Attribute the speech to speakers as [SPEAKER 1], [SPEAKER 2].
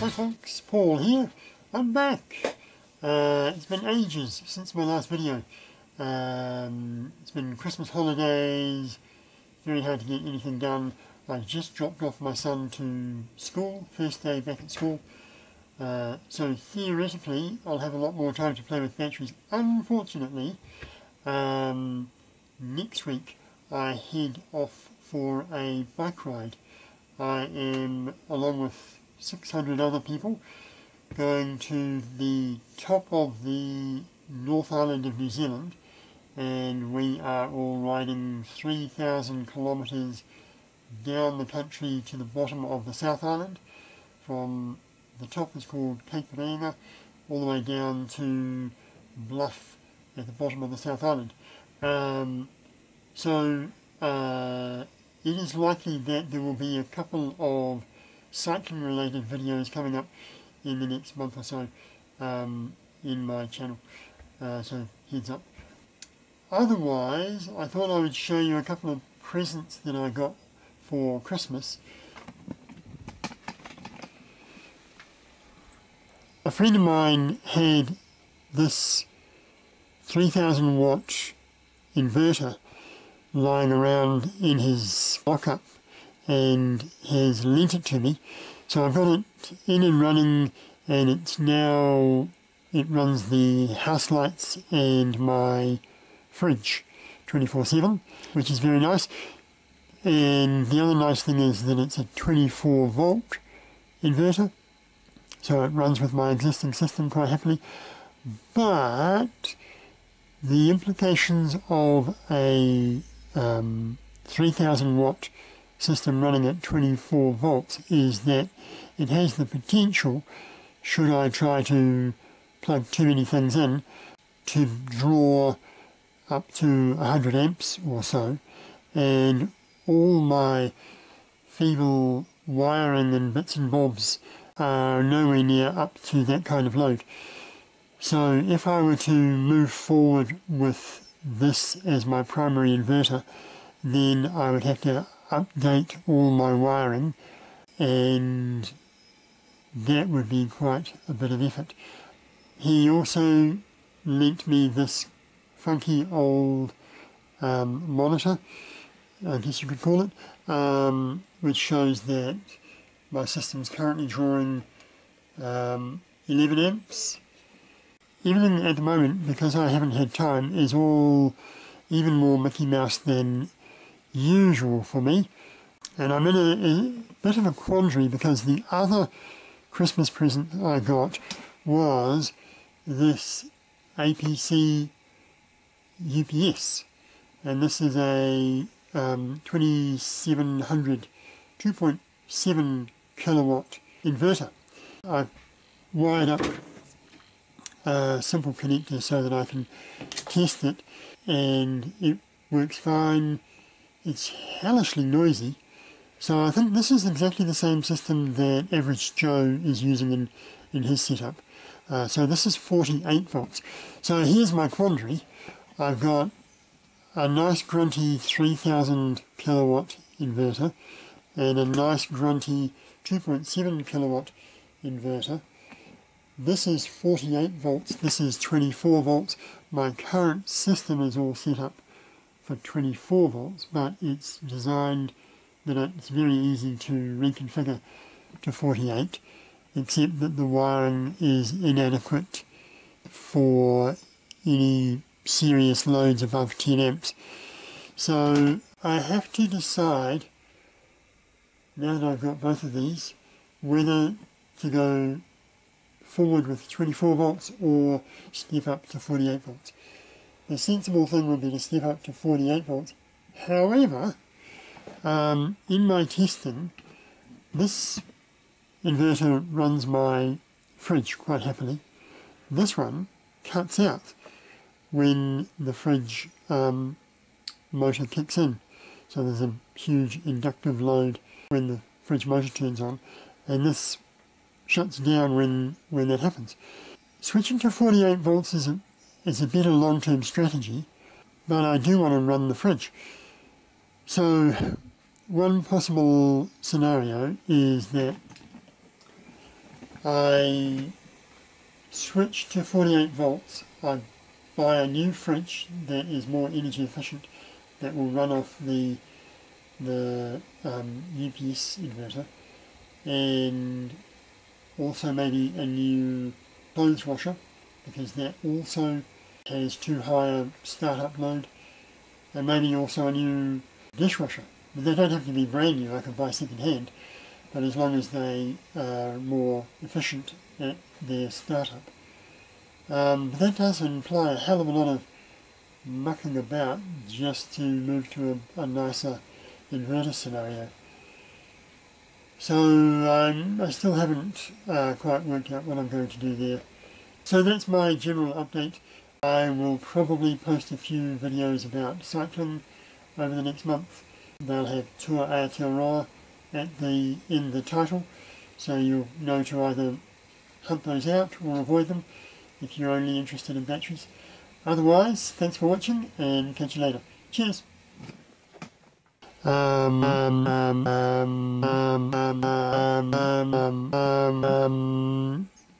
[SPEAKER 1] Hi folks, Paul here. I'm back. Uh, it's been ages since my last video. Um, it's been Christmas holidays, very hard to get anything done. I just dropped off my son to school, first day back at school. Uh, so theoretically, I'll have a lot more time to play with batteries. Unfortunately, um, next week I head off for a bike ride. I am, along with 600 other people going to the top of the North Island of New Zealand and we are all riding 3,000 kilometres down the country to the bottom of the South Island from the top is called Cape Reinga all the way down to Bluff at the bottom of the South Island. Um, so uh, it is likely that there will be a couple of cycling related videos coming up in the next month or so um, in my channel. Uh, so heads up. Otherwise, I thought I would show you a couple of presents that I got for Christmas. A friend of mine had this 3000 watt inverter lying around in his lockup and has lent it to me. So I've got it in and running and it's now, it runs the house lights and my fridge 24-7, which is very nice. And the other nice thing is that it's a 24 volt inverter, so it runs with my existing system quite happily. But the implications of a um, 3000 watt system running at 24 volts is that it has the potential, should I try to plug too many things in, to draw up to 100 amps or so and all my feeble wiring and bits and bobs are nowhere near up to that kind of load. So if I were to move forward with this as my primary inverter, then I would have to update all my wiring and that would be quite a bit of effort. He also lent me this funky old um, monitor, I guess you could call it, um, which shows that my system is currently drawing um, 11 amps. Everything at the moment, because I haven't had time, is all even more Mickey Mouse than usual for me. And I'm in a, a, bit of a quandary because the other Christmas present I got was this APC UPS. And this is a um, 2700 2.7 kilowatt inverter. I've wired up a simple connector so that I can test it and it works fine it's hellishly noisy. So I think this is exactly the same system that Average Joe is using in, in his setup. Uh, so this is 48 volts. So here's my quandary. I've got a nice grunty 3000 kilowatt inverter and a nice grunty 2.7 kilowatt inverter. This is 48 volts, this is 24 volts. My current system is all set up for 24 volts, but it's designed that it's very easy to reconfigure to 48, except that the wiring is inadequate for any serious loads above 10 amps. So I have to decide, now that I've got both of these, whether to go forward with 24 volts or step up to 48 volts the sensible thing would be to step up to 48 volts. However, um, in my testing, this inverter runs my fridge quite happily. This one cuts out when the fridge um, motor kicks in. So there's a huge inductive load when the fridge motor turns on, and this shuts down when, when that happens. Switching to 48 volts is a is a bit better long-term strategy, but I do want to run the fridge. So one possible scenario is that I switch to 48 volts. I buy a new fridge that is more energy efficient that will run off the the um, UPS inverter and also maybe a new clothes washer because that also has too high a startup load and maybe also a new dishwasher. But they don't have to be brand new, I can buy second hand, but as long as they are more efficient at their startup. Um, but that does imply a hell of a lot of mucking about just to move to a, a nicer inverter scenario. So um, I still haven't uh, quite worked out what I'm going to do there. So that's my general update. I will probably post a few videos about cycling over the next month. They'll have Tour Aotearoa at the, in the title, so you'll know to either hunt those out or avoid them if you're only interested in batteries. Otherwise, thanks for watching and catch you later. Cheers! Um, um, um,